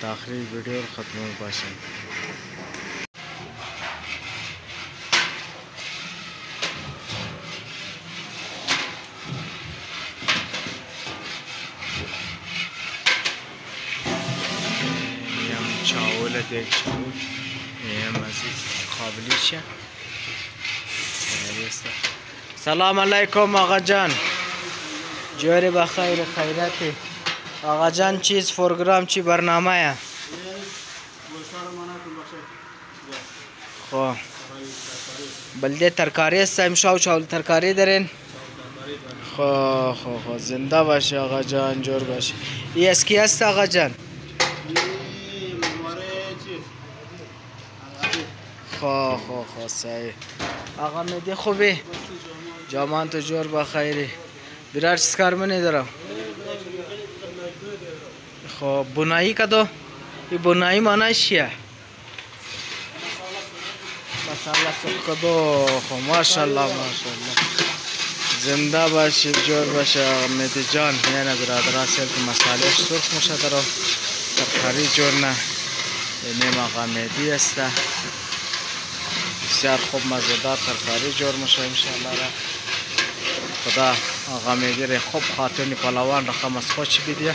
تا آخري ویډیو ختمه باشم چاول دیگه چاول یم از قابلیشه سلام علیکم آقا جان جور بخیر خیرتی آقا جان چیز پروگرام چی برنامه یا خب بلده ترکاری است امشاو چاول ترکاری دارین خو خو خو زنده باشه آقا جان جور باشه ای از کی است آقا جان خو خو خو صحیح آقا میده خوبی جامان تو جور بخیری بیرار چیز کار منی دارم خب بنایی کدو این بنایی معنی چیه مساله سوق کدو خب ماشاءالله ماشاءالله زنده باشه جور باشه میتی جان نه برادر اصل که مساله سرخ مشه در تقری جور نه نیم آقا میتی است بسیار خوب مزدار ترکاری جور میشه انشاءالله را خدا آقا میدی خوب خاتون پلوان رقم از خوش بیدیه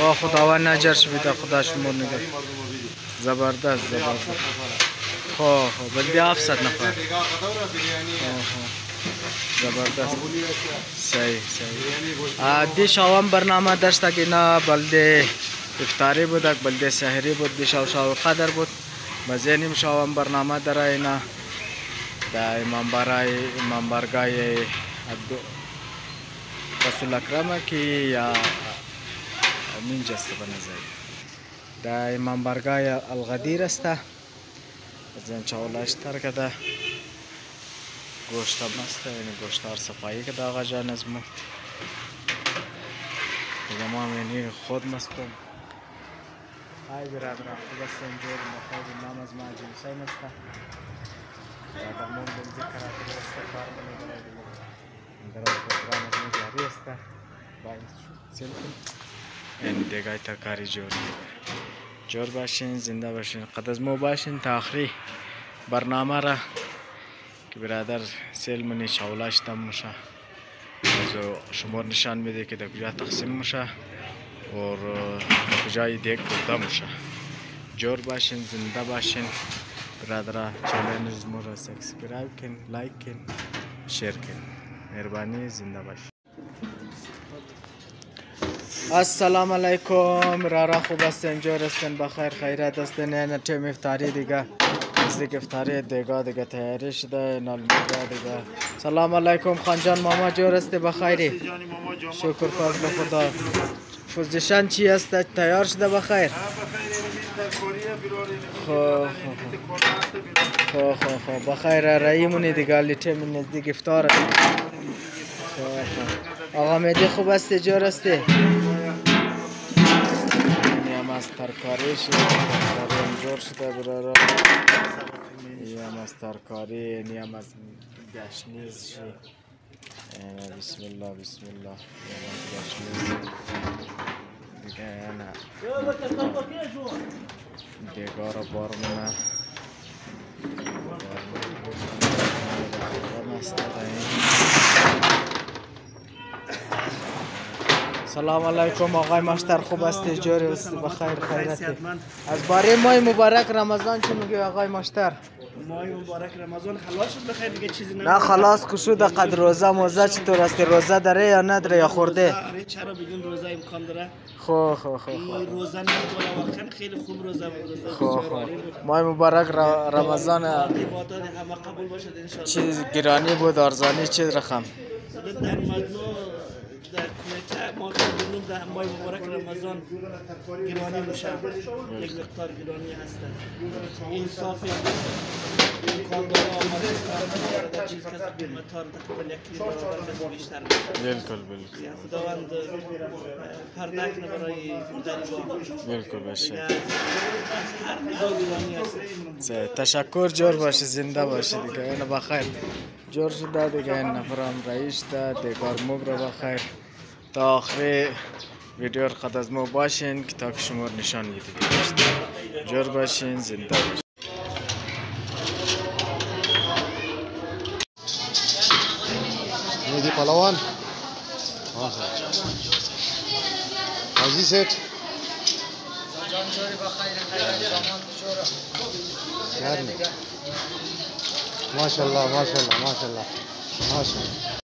آه خدا و نجرش بیده خدا شما نگه زبردست زبردست خواه خواه بلدی 700 نفر زبردست صحیح صحیح دیش آوام برنامه داشته که نه بلده افطاری بود بلده سحری بود دیش آو شاو قدر بود بزینیم شاوام برنامه در اینا در امام برای امام برگای Resul Akram'daki ya Mincas'ta benzeyi. Da İmam Barga'ya Al-Gadir'sta. زن چاولاش تر کده گوشت مسته یعنی گوشت هر صفایی که داغا جان از مو دیگه ما یعنی خود مستم های برادران خود است اینجور مخواب نام از ما جنسه مسته بعد مون بمزی کراتب استقبار منو برای دیگه Garabatos la fiesta, این دیگه تا کاری جور جور باشین زنده باشین قد از ما باشین تا آخری برنامه را که برادر سیل منی شولاشتم مشه از شمار نشان میده که در کجا تقسیم مشه و کجای دیگ برده مشه جور باشین زنده باشین برادر چالنج ما را سبسکرایب کن لایک کن شیر کن مهربانی زنده باش السلام علیکم را را خوب است جور استین بخیر خیره دست این تیم افتاری دیگه دیگ افتاری دیگه دیگه تیاری شده نال دیگه سلام علیکم خانجان ماما جور استی بخیری شکر فضل خدا فوزیشن چی است تیار شده بخیر خو خو خو بخیر رایمونی دیگه لیته من نزدیک افتار است آقا میدی خوب است جار است هم از ترکاریش جور شده برارا هم از ترکاری هم از گشنیزش بسم الله بسم الله دیگه نه دگار بارمونه سلام علیکم آقای مشتر خوب است و است بخیر خیرتی از باره ماه مبارک رمضان چه میگه آقای مشتر ماه مبارک رمضان خلاص شد بخیر دیگه چیزی نه نه خلاص کشود قد روزه موزه چطور است روزه داره یا نداره یا خورده آره، چرا بدون روزه امکان داره خو خو خو این روزه نه واقعا خیلی خوب روزه روزه خو خو مای مبارک رمضان همه قبول باشد ان شاء الله چیز گرانی بود ارزانی چه رقم در مجموع در کویت ما کنون در ماه مبارک رمضان گرانی میشن یک مقدار گرانی هستند این صاف کاندار آمده در چیز کس در تقریبا یکی برابر کسی بیشتر بلکل بلکل خداوند پرده کنه برای مردنی بلکل باشه هر نگاه گرانی هست تشکر جور باشه زنده باشه دیگه اینو بخیر جورج دیگه این نفرم رئیس ده دیگار موب را بخیر تا آخر ویدیو خود از ما باشین کتاب شمار نشان گیدید جور باشین زنده باشین میدی پلوان عزیزت جان جوری بخیر خیر زمان جورا ما شاء الله ما شاء الله ما شاء الله ما شاء الله